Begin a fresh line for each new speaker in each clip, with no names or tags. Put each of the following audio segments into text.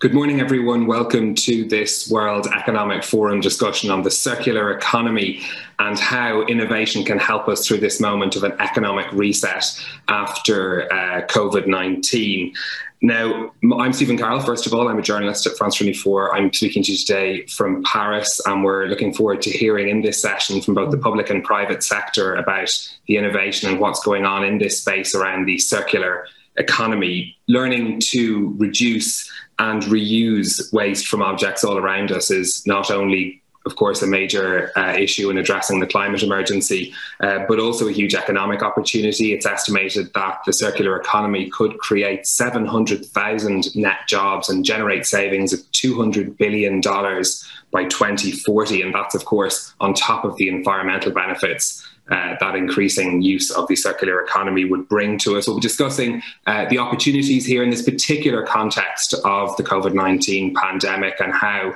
Good morning, everyone. Welcome to this World Economic Forum discussion on the circular economy and how innovation can help us through this moment of an economic reset after uh, COVID 19. Now, I'm Stephen Carroll. First of all, I'm a journalist at France 24. I'm speaking to you today from Paris, and we're looking forward to hearing in this session from both the public and private sector about the innovation and what's going on in this space around the circular economy, learning to reduce and reuse waste from objects all around us is not only of course, a major uh, issue in addressing the climate emergency, uh, but also a huge economic opportunity. It's estimated that the circular economy could create 700,000 net jobs and generate savings of $200 billion by 2040. And that's, of course, on top of the environmental benefits uh, that increasing use of the circular economy would bring to us. We'll be discussing uh, the opportunities here in this particular context of the COVID 19 pandemic and how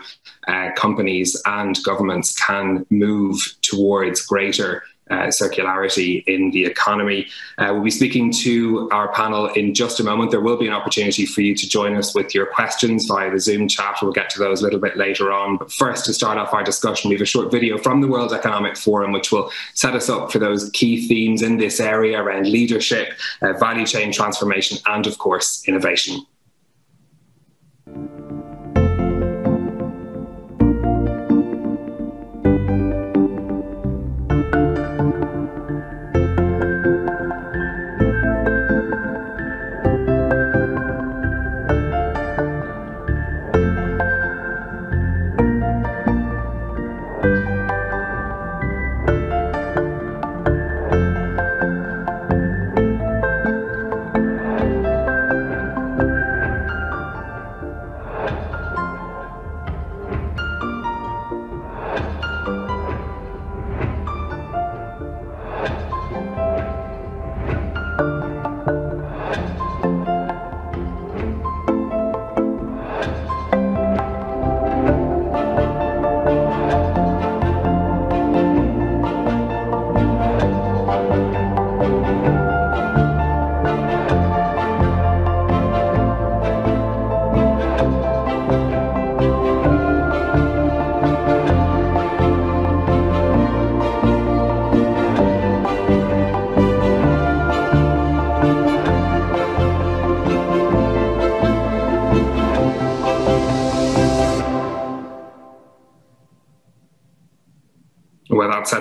uh, companies and governments can move towards greater uh, circularity in the economy. Uh, we'll be speaking to our panel in just a moment. There will be an opportunity for you to join us with your questions via the Zoom chat. We'll get to those a little bit later on. But first, to start off our discussion, we have a short video from the World Economic Forum, which will set us up for those key themes in this area around leadership, uh, value chain transformation, and of course, innovation.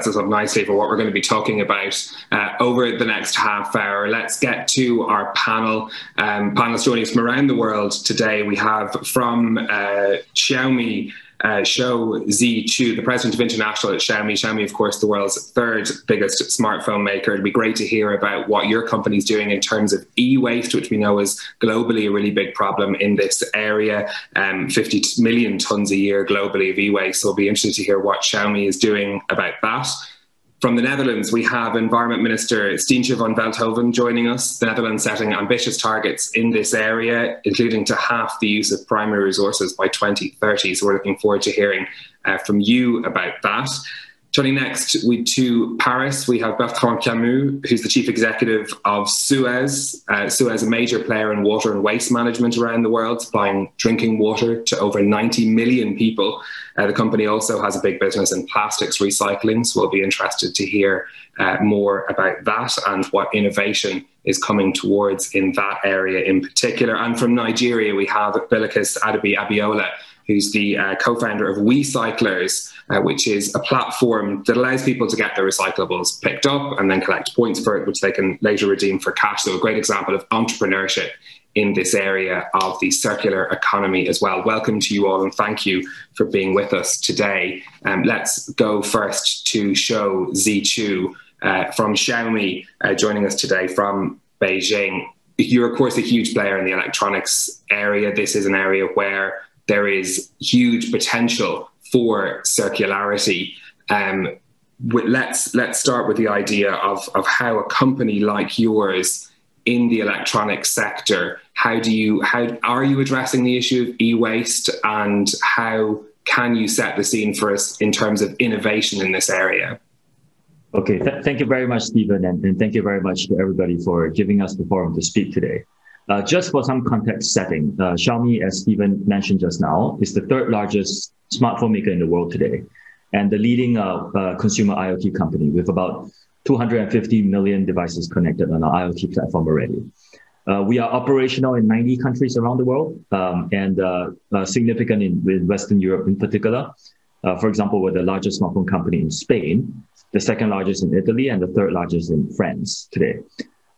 Sets us up nicely for what we're going to be talking about uh, over the next half hour. Let's get to our panel. Um, panelists joining us from around the world today. We have from uh, Xiaomi uh, Zi Chew, the president of International at Xiaomi. Xiaomi, of course, the world's third biggest smartphone maker. It'd be great to hear about what your company's doing in terms of e-waste, which we know is globally a really big problem in this area. Um, 50 million tons a year globally of e-waste. So we'll be interested to hear what Xiaomi is doing about that. From the Netherlands, we have Environment Minister Stientje van Veldhoven joining us. The Netherlands setting ambitious targets in this area, including to half the use of primary resources by 2030. So we're looking forward to hearing uh, from you about that. Turning next we, to Paris, we have Bertrand Camus, who's the chief executive of Suez. Uh, Suez, a major player in water and waste management around the world, supplying drinking water to over 90 million people. Uh, the company also has a big business in plastics recycling, so we'll be interested to hear uh, more about that and what innovation is coming towards in that area in particular. And from Nigeria, we have Bilikiss Adebiyi Abiola who's the uh, co-founder of WeCyclers, uh, which is a platform that allows people to get their recyclables picked up and then collect points for it, which they can later redeem for cash. So a great example of entrepreneurship in this area of the circular economy as well. Welcome to you all and thank you for being with us today. Um, let's go first to Shou Zi Chew uh, from Xiaomi, uh, joining us today from Beijing. You're, of course, a huge player in the electronics area. This is an area where there is huge potential for circularity. Um, let's let's start with the idea of of how a company like yours in the electronics sector how do you how are you addressing the issue of e-waste and how can you set the scene for us in terms of innovation in this area
okay Th- thank you very much stephen and, and thank you very much to everybody for giving us the forum to speak today Uh, just for some context setting, uh, Xiaomi, as Stephen mentioned just now, is the third largest smartphone maker in the world today, and the leading uh, uh consumer IoT company with about 250 million devices connected on our IoT platform already. Uh, we are operational in 90 countries around the world um, and significant in, in, Western Europe in particular. for example, we're the largest smartphone company in Spain, the second largest in Italy, and the third largest in France today.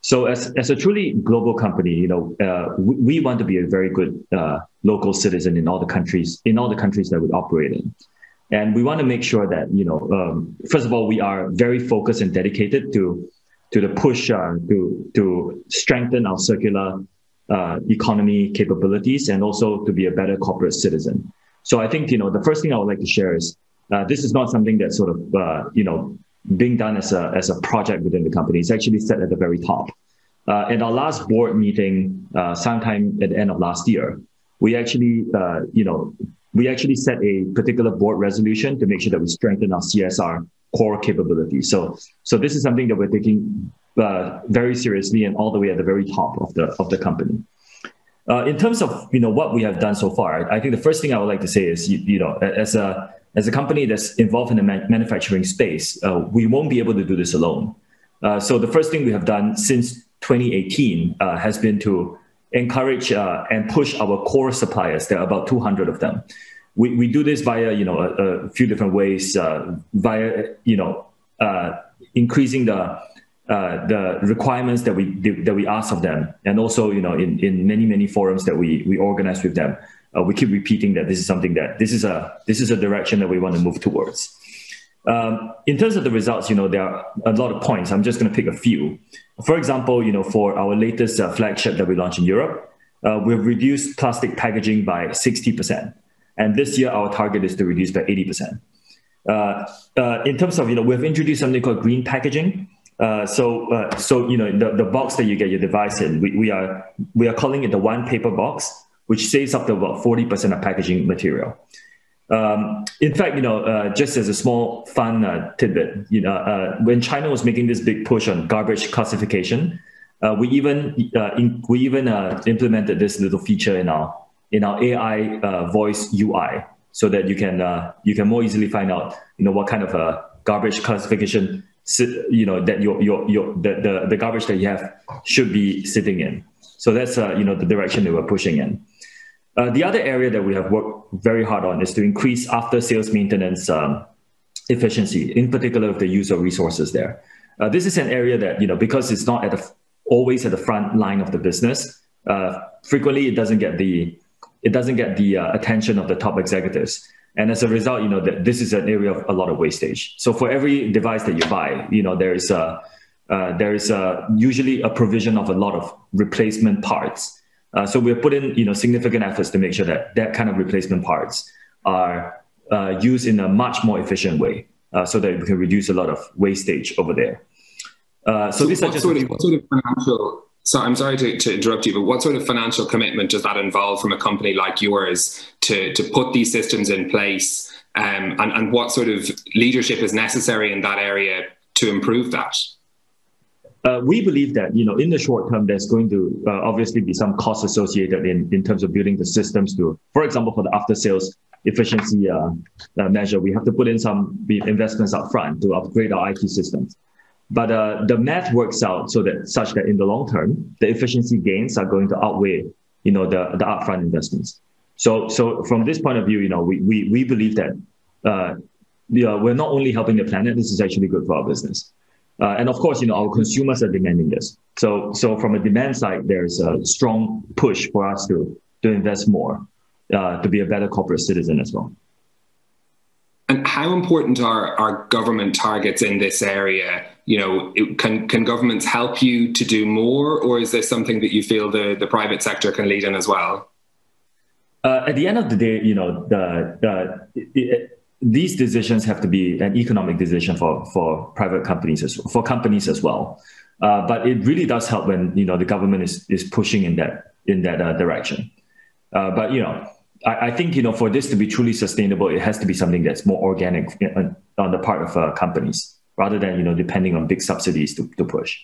So as, as a truly global company, you know, uh, we, we, want to be a very good uh, local citizen in all the countries in all the countries that we operate in, and we want to make sure that you know, um, first of all, we are very focused and dedicated to to the push uh, to to strengthen our circular uh, economy capabilities and also to be a better corporate citizen. So I think you know the first thing I would like to share is uh, this is not something that sort of uh, you know being done as a, as a project within the company. It's actually set at the very top. Uh, in our last board meeting, uh, sometime at the end of last year, we actually, uh, you know, we actually set a particular board resolution to make sure that we strengthen our CSR core capabilities. So, so this is something that we're taking uh, very seriously and all the way at the very top of the of the company. Uh, in terms of you know what we have done so far, I think the first thing I would like to say is you, you know as a as a company that's involved in the manufacturing space, uh, we won't be able to do this alone. Uh, so the first thing we have done since 2018 uh, has been to encourage uh, and push our core suppliers. There are about 200 of them. We, we do this via you know a, a few different ways, uh, via you know uh, increasing the the requirements that we that we ask of them, and also you know in, in many many forums that we we organize with them uh, we keep repeating that this is something that this is a this is a direction that we want to move towards. Um, in terms of the results, you know, there are a lot of points. I'm just going to pick a few. For example, you know, for our latest uh, flagship that we launched in Europe, uh, we've reduced plastic packaging by 60%. And this year, our target is to reduce by 80%. Uh, uh, in terms of, you know, we've introduced something called green packaging. Uh, so, uh, so you know, the, the box that you get your device in, we, we are we are calling it the one paper box which saves up to about 40% of packaging material. Um, in fact, you know, uh, just as a small fun uh, tidbit, you know, uh, when China was making this big push on garbage classification, uh, we even uh, in, we even uh, implemented this little feature in our in our AI voice UI, so that you can you can more easily find out, you know, what kind of a garbage classification, you know, that your your your the, the, the garbage that you have should be sitting in. So that's you know the direction that we're pushing in. Uh, the other area that we have worked very hard on is to increase after sales maintenance um, efficiency, in particular of the use of resources there. Uh, this is an area that, you know, because it's not at the, always at the front line of the business, uh, frequently it doesn't get the, it doesn't get the uh, attention of the top executives. And as a result, you know, that this is an area of a lot of wastage. So for every device that you buy, you know, there is a, uh, there is a, usually a provision of a lot of replacement parts uh, so we're putting you know significant efforts to make sure that that kind of replacement parts are uh, used in a much more efficient way, uh, so that we can reduce a lot of wastage over there.
Uh, so, so these are just sort of, what sort of financial. So I'm sorry to, to, interrupt you, but what sort of financial commitment does that involve from a company like yours to to put these systems in place, um, and and what sort of leadership is necessary in that area to improve that?
Uh, we believe that you know in the short term there's going to uh, obviously be some costs associated in, in terms of building the systems to for example for the after sales efficiency uh, uh measure we have to put in some investments up front to upgrade our IT systems. But uh, the math works out so that such that in the long term the efficiency gains are going to outweigh you know the, the upfront investments. So so from this point of view you know we we, we believe that uh, yeah, we're not only helping the planet this is actually good for our business uh, and of course, you know, our consumers are demanding this. So, so from a demand side, there's a strong push for us to, to invest more, uh, to be a better corporate citizen as well.
And how important are, are government targets in this area? You know, it, can, can governments help you to do more, or is this something that you feel the, the private sector can lead in as well?
Uh, at the end of the day, you know, the, the, it, these decisions have to be an economic decision for, for private companies as for companies as well. Uh, but it really does help when you know the government is is pushing in that in that uh, direction. Uh, but you know, I, I, think you know for this to be truly sustainable, it has to be something that's more organic uh, on the part of uh, companies rather than you know depending on big subsidies to, to push.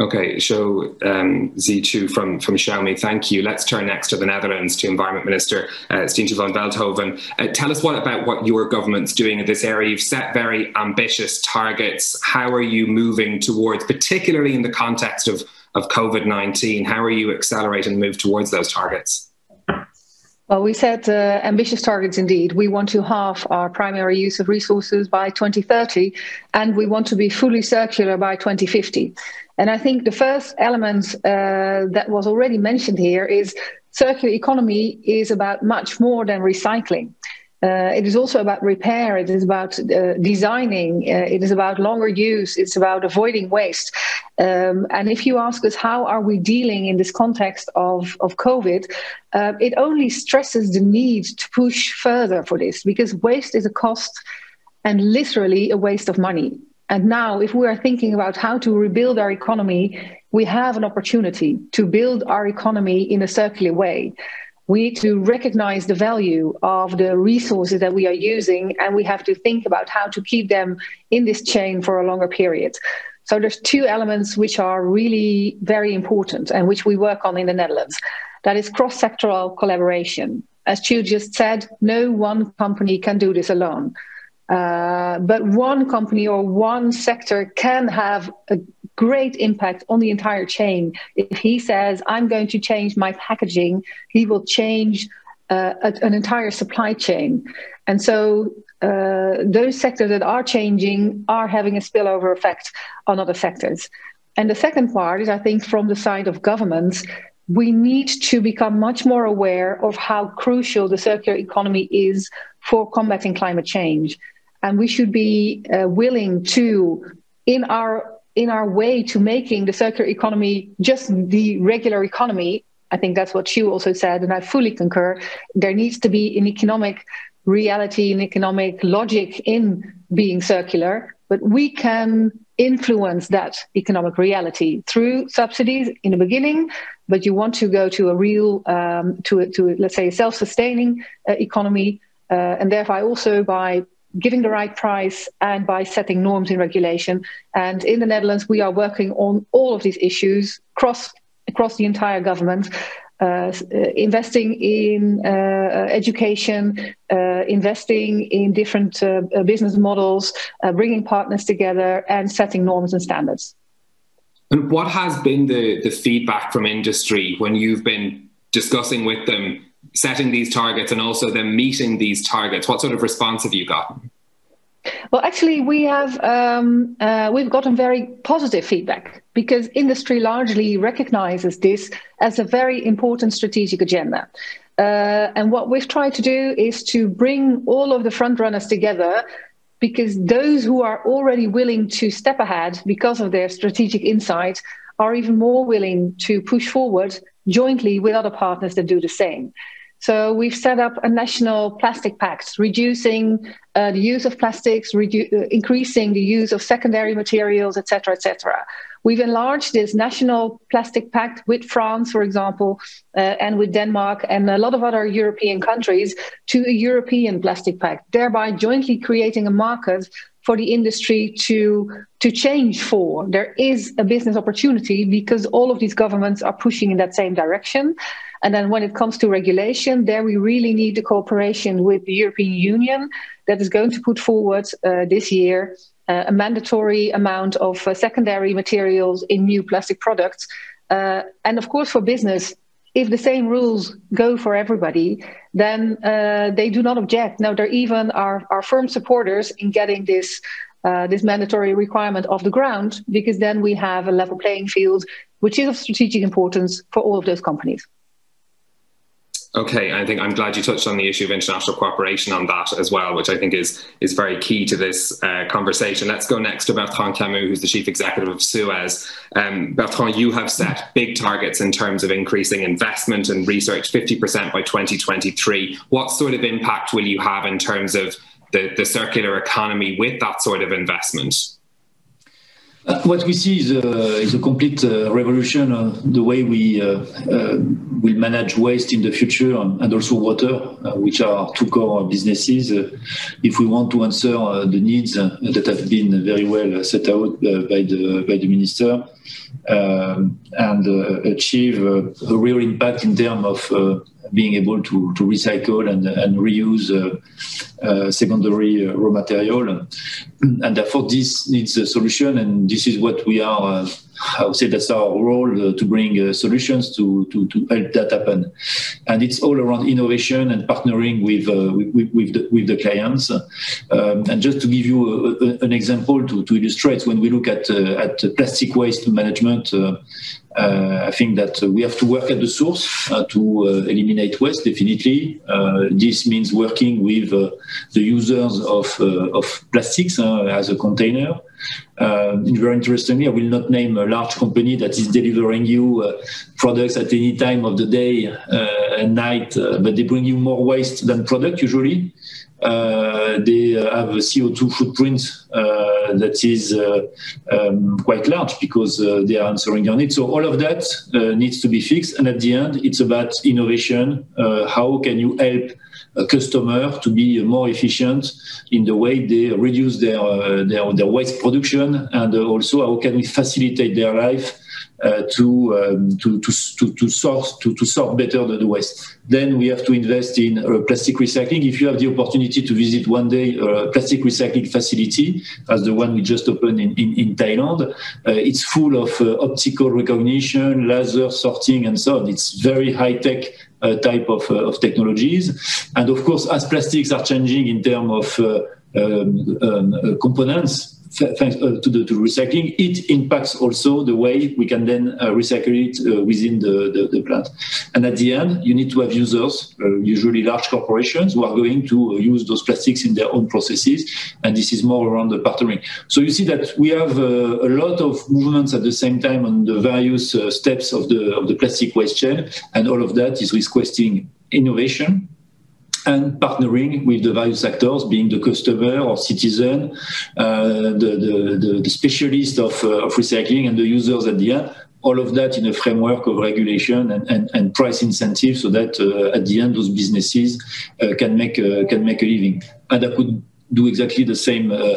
Okay, so um, Zi Chew from, from Xiaomi, thank you. Let's turn next to the Netherlands, to Environment Minister uh, Stientje van Veldhoven. Uh, tell us what about what your government's doing in this area. You've set very ambitious targets. How are you moving towards, particularly in the context of, of COVID 19, how are you accelerating the move towards those targets?
Well, we set uh, ambitious targets indeed. We want to halve our primary use of resources by 2030, and we want to be fully circular by 2050. And I think the first element uh, that was already mentioned here is circular economy is about much more than recycling. Uh, it is also about repair. It is about uh, designing. Uh, it is about longer use. It's about avoiding waste. Um, and if you ask us how are we dealing in this context of, of COVID, uh, it only stresses the need to push further for this because waste is a cost and literally a waste of money. And now, if we are thinking about how to rebuild our economy, we have an opportunity to build our economy in a circular way. We need to recognize the value of the resources that we are using and we have to think about how to keep them in this chain for a longer period. So there's two elements which are really very important and which we work on in the netherlands. That is cross-sectoral collaboration. As Chew just said no one company can do this alone uh, but one company or one sector can have a great impact on the entire chain. If he says, I'm going to change my packaging, he will change uh, an entire supply chain. And so uh, those sectors that are changing are having a spillover effect on other sectors. And the second part is, I think, from the side of governments, we need to become much more aware of how crucial the circular economy is for combating climate change. And we should be uh, willing to, in our in our way to making the circular economy just the regular economy, I think that's what you also said, and I fully concur. There needs to be an economic reality, an economic logic in being circular, but we can influence that economic reality through subsidies in the beginning. But you want to go to a real, um, to, a, to a, let's say, a self-sustaining uh, economy, uh, and thereby also by giving the right price and by setting norms in regulation. And in the Netherlands, we are working on all of these issues across across the entire government. Uh, investing in uh, education, uh, investing in different uh, uh, business models, uh, bringing partners together, and setting norms and standards.
And what has been the, the feedback from industry when you've been discussing with them setting these targets and also then meeting these targets? What sort of response have you gotten?
Well, actually, we have um, uh, we've gotten very positive feedback because industry largely recognizes this as a very important strategic agenda. Uh, and what we've tried to do is to bring all of the front runners together because those who are already willing to step ahead because of their strategic insight are even more willing to push forward jointly with other partners that do the same. So we've set up a national plastic pact, reducing uh, the use of plastics, redu- uh, increasing the use of secondary materials, etc., etc. We've enlarged this national plastic pact with France, for example, uh, and with Denmark and a lot of other European countries to a European plastic pact, thereby jointly creating a market for the industry to to change for. There is a business opportunity because all of these governments are pushing in that same direction. And then when it comes to regulation, there we really need the cooperation with the European Union that is going to put forward uh, this year uh, a mandatory amount of uh, secondary materials in new plastic products. Uh, and of course, for business, if the same rules go for everybody, then uh, they do not object. No, there even are, are firm supporters in getting this uh, this mandatory requirement off the ground, because then we have a level playing field, which is of strategic importance for all of those companies.
Okay, I think I'm glad you touched on the issue of international cooperation on that as well, which I think is is very key to this uh, conversation. Let's go next to Bertrand Camus, who's the chief executive of Suez. Um, Bertrand, you have set big targets in terms of increasing investment and research, 50% by 2023. What sort of impact will you have in terms of the, the circular economy with that sort of investment?
What we see is a, is a complete uh, revolution of the way we uh, uh, will manage waste in the future and, also water, uh, which are two core businesses. Uh, if we want to answer uh, the needs that have been very well set out by the by the minister and achieve a real impact in terms of being able to, to recycle and, and reuse uh, uh, secondary uh, raw material. And therefore, this needs a solution, and this is what we are. I would say that's our role uh, to bring uh, solutions to, to, to help that happen. And it's all around innovation and partnering uh, with with, with, the, with the clients. Um, and just to give you a, a, an example to, to illustrate, when we look at at plastic waste management, uh, I think that we have to work at the source uh, to uh, eliminate waste, definitely. this means working with the users of, of plastics as a container. Uh, very interestingly, I will not name a large company that is delivering you uh, products at any time of the day uh, and night, but they bring you more waste than product usually. Uh, they have a CO2 footprint uh, that is uh, um, quite large because they are answering your needs. So all of that needs to be fixed. And at the end, it's about innovation. how can you help a customer to be more efficient in the way they reduce their, their, their waste production and also how can we facilitate their life uh, to, um, to, to, to, to, sort, to, to sort better the, waste. Then we have to invest in uh, plastic recycling. If you have the opportunity to visit one day a plastic recycling facility, as the one we just opened in, in, in Thailand, uh, it's full of uh, optical recognition, laser sorting, and so on. It's very high tech uh, type of, uh, of technologies. And of course, as plastics are changing in terms of uh, um, um, components, thanks uh, to the to recycling, it impacts also the way we can then uh, recycle it uh, within the, the, the, plant. And at the end, you need to have users, usually large corporations, who are going to use those plastics in their own processes. And this is more around the partnering. So you see that we have a lot of movements at the same time on the various steps of the of the plastic waste chain, and all of that is requesting innovation and partnering with the various actors, being the customer or citizen, uh, the, the, the, specialist of, uh, of recycling, and the users at the end. All of that in a framework of regulation and, and, and price incentives, so that uh, at the end those businesses uh, can make uh, can make a living. And could do exactly the same uh,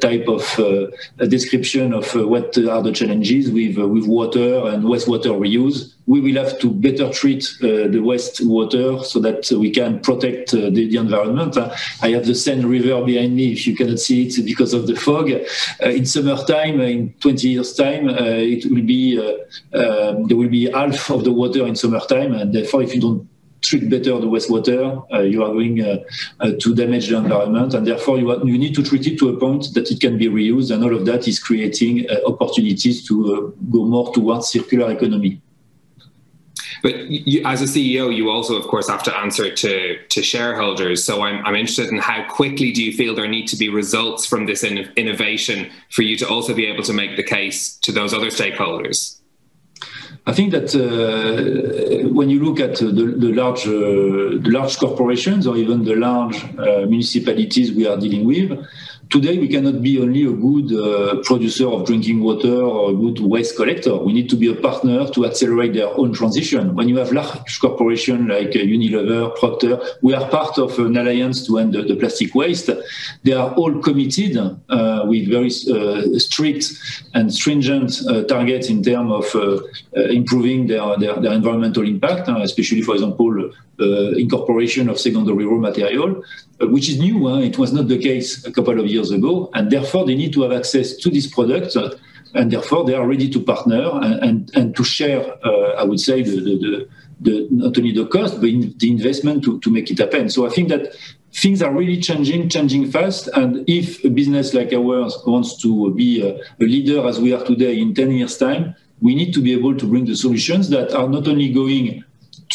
type of uh, description of uh, what are the challenges with with water and wastewater reuse. We will have to better treat the wastewater so that we can protect the, the, environment. I have the Seine River behind me. If you cannot see it because of the fog, in summertime, in 20 years' time, it will be um, there will be half of the water in summertime, and therefore, if you don't treat better the wastewater, uh, you are going uh, uh, to damage the environment, and therefore you, you need to treat it to a point that it can be reused, and all of that is creating opportunities to go more towards circular economy.
But you, as a CEO, you also, of course, have to answer to, to shareholders. So I'm, I'm interested in how quickly do you feel there need to be results from this in, innovation for you to also be able to make the case to those other stakeholders?
I think that uh, when you look at the, the large, uh, the large corporations or even the large uh, municipalities we are dealing with, today we cannot be only a good uh, producer of drinking water or a good waste collector. We need to be a partner to accelerate their own transition. When you have large corporations like uh, Unilever, Procter, we are part of an alliance to end the, the plastic waste. They are all committed uh, with very uh, strict and stringent uh, targets in terms of uh, improving their, their, their, environmental impact, especially, for example, incorporation of secondary raw material, which is new. Huh? It was not the case a couple of years ago, and therefore they need to have access to this product, and therefore they are ready to partner and, and, and to share, uh, I would say, the, the, the, the, not only the cost, but in the investment to, to make it happen. So I think that things are really changing, changing fast. And if a business like ours wants to be a, a leader as we are today in 10 years' time, we need to be able to bring the solutions that are not only going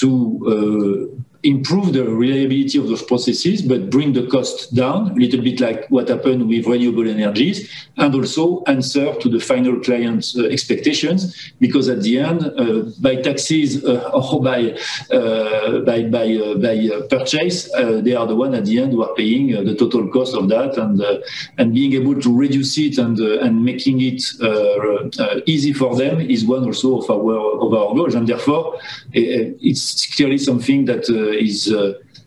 to uh, improve the reliability of those processes, but bring the cost down, a little bit like what happened with renewable energies, and also answer to the final client's uh, expectations. Because at the end, uh, by taxes uh, or by uh, by by uh, by purchase, they are the one at the end who are paying the total cost of that, and and being able to reduce it and and making it easy for them is one also of our of our goals, and therefore it's clearly something that is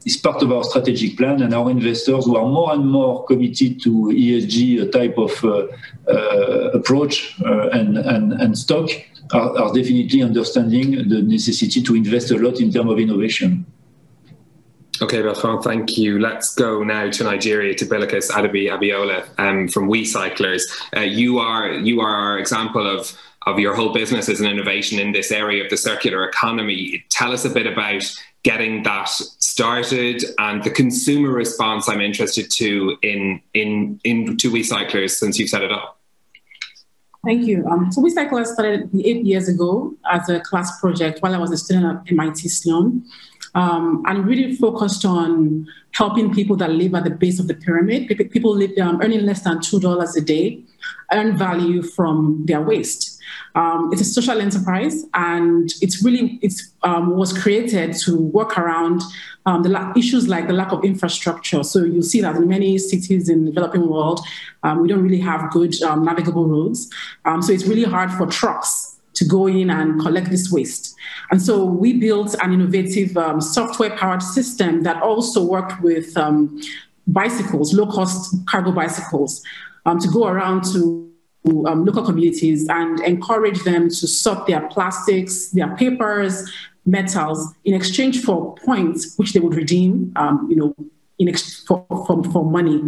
is part of our strategic plan, and our investors who are more and more committed to ESG type of uh, uh, approach uh, and, stock are, definitely understanding the necessity to invest a lot in terms of innovation.
Okay, Bertrand, thank you. Let's go now to Nigeria to Bilikiss Adebiyi Abiola um, from WeCyclers. Uh, you are you are our example of of your whole business as an innovation in this area of the circular economy. Tell us a bit about getting that started and the consumer response I'm interested to in in in to WeCyclers since you've set it up.
Thank you. Um, so WeCyclers started eight years ago as a class project while I was a student at MIT Sloan. Um, and really focused on helping people that live at the base of the pyramid. People live, um, earning less than $2 a day earn value from their waste. Um, it's a social enterprise, and it's really it um, was created to work around um, the la- issues like the lack of infrastructure. So you see that in many cities in the developing world, um, we don't really have good um, navigable roads. Um, so it's really hard for trucks to go in and collect this waste. And so we built an innovative software-powered system that also worked with bicycles, low-cost cargo bicycles, to go around to um, local communities and encourage them to sort their plastics, their papers, metals in exchange for points which they would redeem, um, you know, in ex- for, for, for money.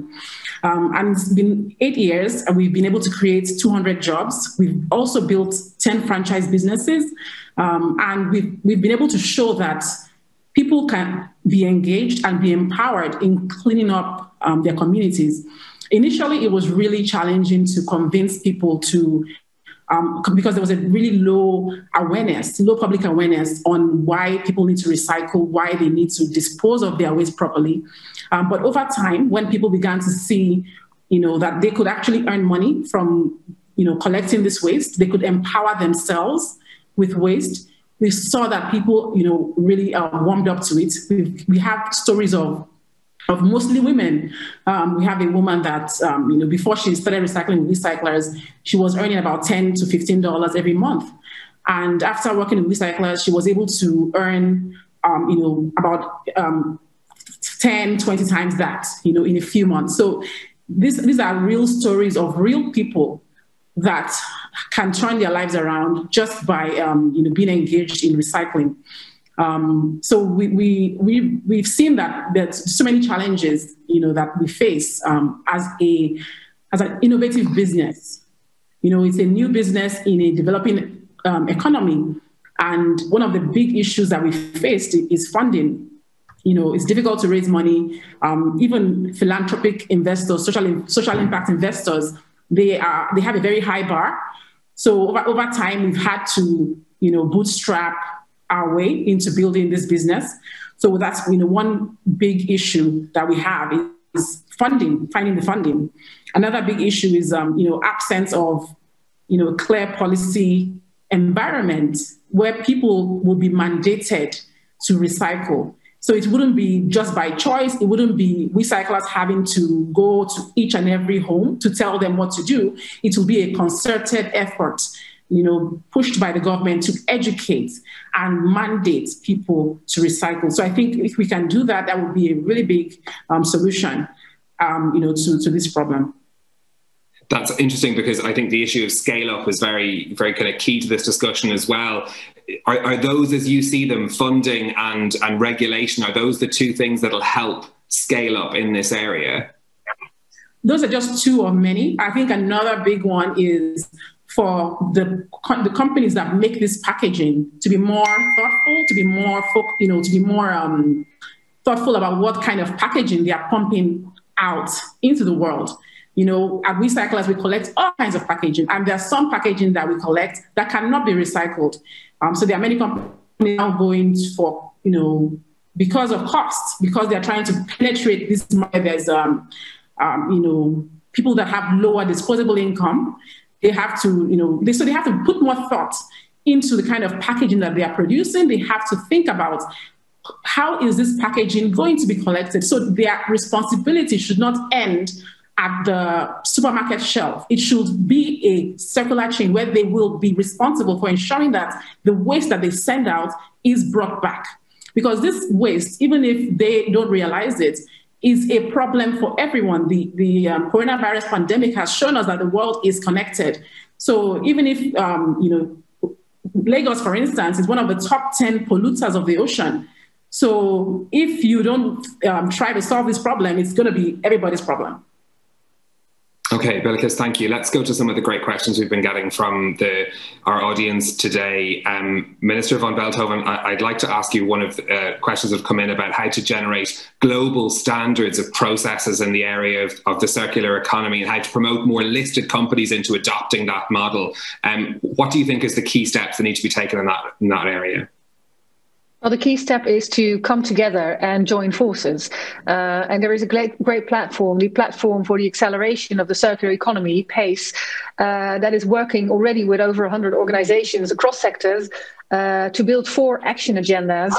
Um, and it's been eight years, and we've been able to create 200 jobs. We've also built 10 franchise businesses, um, and we've, we've been able to show that people can be engaged and be empowered in cleaning up um, their communities. Initially, it was really challenging to convince people to um, because there was a really low awareness, low public awareness on why people need to recycle, why they need to dispose of their waste properly. Um, but over time, when people began to see, you know, that they could actually earn money from, you know, collecting this waste, they could empower themselves with waste. We saw that people, you know, really uh, warmed up to it. We've, we have stories of of mostly women. Um, we have a woman that, um, you know, before she started recycling with WeCyclers, she was earning about 10 to $15 every month. And after working with WeCyclers, she was able to earn, um, you know, about um, 10, 20 times that, you know, in a few months. So this, these are real stories of real people that can turn their lives around just by, um, you know, being engaged in recycling. Um, so we, we, we, we've seen that there's so many challenges, you know, that we face um, as, a, as an innovative business. You know, it's a new business in a developing um, economy. And one of the big issues that we faced is funding. You know, it's difficult to raise money. Um, even philanthropic investors, social, social impact investors, they, are, they have a very high bar. So over, over time, we've had to, you know, bootstrap our way into building this business. So that's you know one big issue that we have is funding, finding the funding. Another big issue is um, you know absence of you know clear policy environment where people will be mandated to recycle. So it wouldn't be just by choice. It wouldn't be recyclers having to go to each and every home to tell them what to do. It will be a concerted effort you know, pushed by the government to educate and mandate people to recycle. So I think if we can do that, that would be a really big um, solution, um, you know, to, to this problem.
That's interesting because I think the issue of scale up is very, very kind of key to this discussion as well. Are, are those, as you see them, funding and and regulation? Are those the two things that'll help scale up in this area?
Those are just two of many. I think another big one is for the, the companies that make this packaging to be more thoughtful, to be more, you know, to be more um, thoughtful about what kind of packaging they are pumping out into the world. You know, at WeCyclers, we collect all kinds of packaging, and there's some packaging that we collect that cannot be recycled. Um, so there are many companies now going for, you know, because of costs, because they're trying to penetrate this market, there's, um, um, you know, people that have lower disposable income, they have to, you know, they, so they have to put more thought into the kind of packaging that they are producing. They have to think about how is this packaging going to be collected? So their responsibility should not end at the supermarket shelf. It should be a circular chain where they will be responsible for ensuring that the waste that they send out is brought back. Because this waste, even if they don't realize it, is a problem for everyone. The, the um, coronavirus pandemic has shown us that the world is connected. So even if, um, you know, Lagos, for instance, is one of the top 10 polluters of the ocean. So if you don't um, try to solve this problem, it's going to be everybody's problem.
Okay, Bilquis, thank you. Let's go to some of the great questions we've been getting from the, our audience today. Um, Minister van Veldhoven, I, would like to ask you one of the uh, questions that have come in about how to generate global standards of processes in the area of, of, the circular economy and how to promote more listed companies into adopting that model. Um, what do you think is the key steps that need to be taken in that, in that area?
Well, the key step is to come together and join forces. Uh, and there is a great, great platform, the platform for the acceleration of the circular economy, PACE, uh, that is working already with over 100 organizations across sectors uh, to build four action agendas.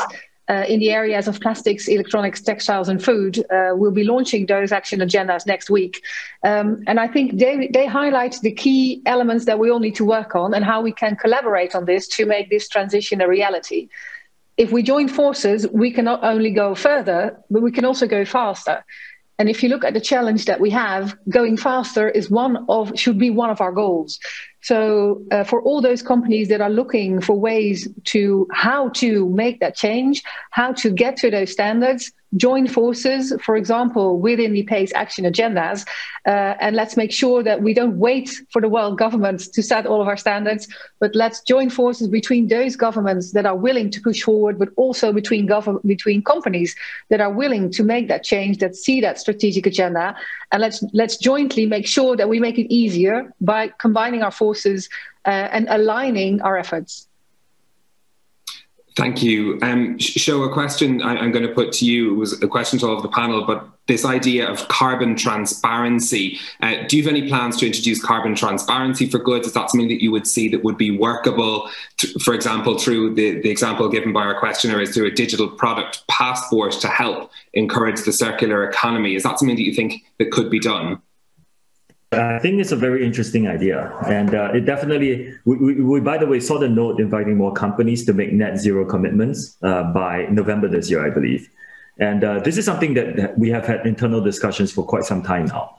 Uh, in the areas of plastics, electronics, textiles, and food, uh, we'll be launching those action agendas next week. Um, and I think they, they highlight the key elements that we all need to work on and how we can collaborate on this to make this transition a reality if we join forces, we can not only go further, but we can also go faster. And if you look at the challenge that we have, going faster is one of should be one of our goals. So uh, for all those companies that are looking for ways to how to make that change, how to get to those standards, join forces, for example, within the PACE action agendas, uh, and let's make sure that we don't wait for the world governments to set all of our standards, but let's join forces between those governments that are willing to push forward, but also between gov- between companies that are willing to make that change, that see that strategic agenda, and let's let's jointly make sure that we make it easier by combining our forces uh, and aligning our efforts.
Thank you. Um, Shou a question I, am going to put to you. It was a question to all of the panel, but this idea of carbon transparency. Uh, do you have any plans to introduce carbon transparency for goods? Is that something that you would see that would be workable? For example, through the, the example given by our questioner is through a digital product passport to help encourage the circular economy. Is that something that you think that could be done?
I think it's a very interesting idea. And uh, it definitely, we, we, we, by the way, saw the note inviting more companies to make net zero commitments uh, by November this year, I believe. And uh, this is something that we have had internal discussions for quite some time now.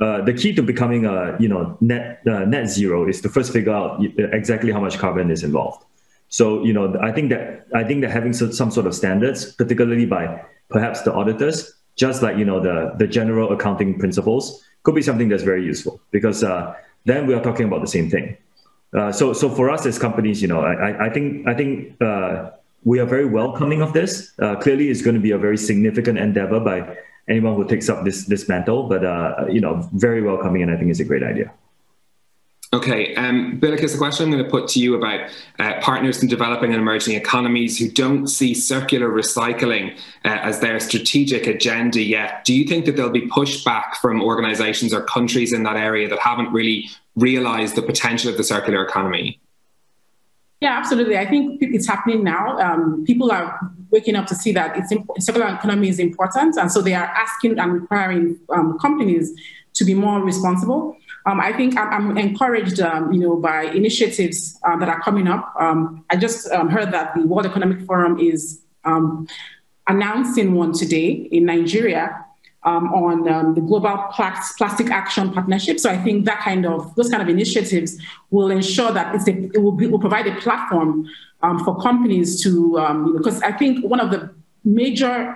Uh, the key to becoming a you know net uh, net zero is to first figure out exactly how much carbon is involved. So you know I think that I think that having some sort of standards, particularly by perhaps the auditors, just like you know the the general accounting principles, could be something that's very useful because uh, then we are talking about the same thing. Uh, so, so for us as companies, you know, I, I think I think uh, we are very welcoming of this. Uh, clearly, it's going to be a very significant endeavor by anyone who takes up this this mantle, but uh, you know, very welcoming, and I think it's a great idea.
Okay, um, Bilquis, a question I'm going to put to you about uh, partners in developing and emerging economies who don't see circular recycling uh, as their strategic agenda yet. Do you think that there'll be pushback from organisations or countries in that area that haven't really realised the potential of the circular economy?
Yeah, absolutely. I think it's happening now. Um, people are waking up to see that it's imp- circular economy is important, and so they are asking and requiring um, companies to be more responsible. Um, I think I'm, I'm encouraged, um, you know, by initiatives uh, that are coming up. Um, I just um, heard that the World Economic Forum is um, announcing one today in Nigeria on the Global Plastic Action Partnership. So I think that kind of those kind of initiatives will ensure that a, it will, be, will, provide a platform for companies to, because I think one of the major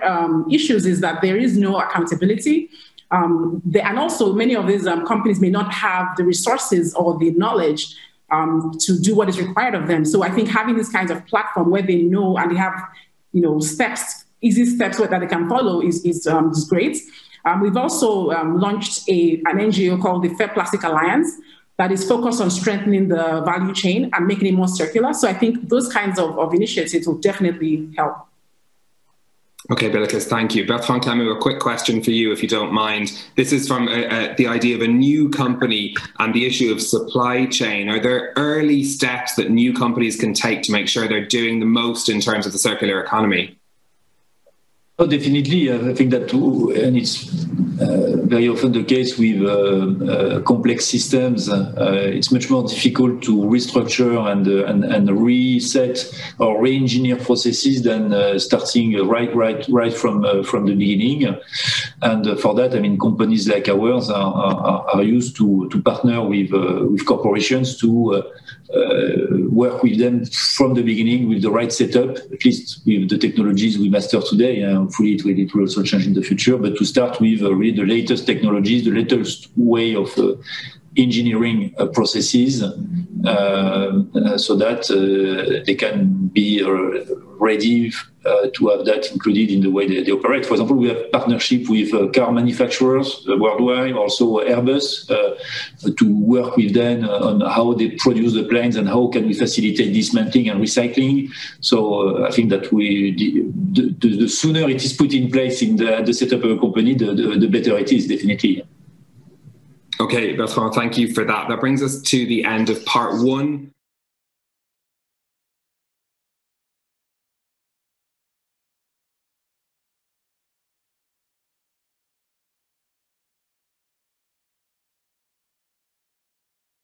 issues is that there is no accountability um, and also, many of these um, companies may not have the resources or the knowledge um, to do what is required of them. So I think having these kinds of platform where they know and they have, you know, steps, easy steps that they can follow is, is, um, is great. Um, we've also um, launched a, an NGO called the Fair Plastic Alliance that is focused on strengthening the value chain and making it more circular. So I think those kinds of, of initiatives will definitely help.
Okay, Bilikiss, thank you. Bertrand Camus, a quick question for you, if you don't mind. This is from uh, uh, the idea of a new company and the issue of supply chain. Are there early steps that new companies can take to make sure they're doing the most in terms of the circular economy?
Oh, definitely. I think that, and it's uh, very often the case with uh, uh, complex systems. Uh, it's much more difficult to restructure and uh, and, and reset or re-engineer processes than uh, starting right right right from from the beginning. And for that, I mean, companies like ours are, are, are used to to partner with with corporations to uh, work with them from the beginning with the right setup, at least with the technologies we master today. And hopefully it will, it will also change in the future, but to start with uh, really the latest technologies, the latest way of uh, engineering uh, processes uh, uh, so that they can be ready uh, to have that included in the way they, they, operate. For example, we have partnership with uh, car manufacturers uh, worldwide, also Airbus, to work with them on how they produce the planes and how can we facilitate dismantling and recycling. So I think that we the, the, the, sooner it is put in place in the, the setup of a company, the, the better it is, definitely.
Okay, Bertrand, thank you for that. That brings us to the end of part one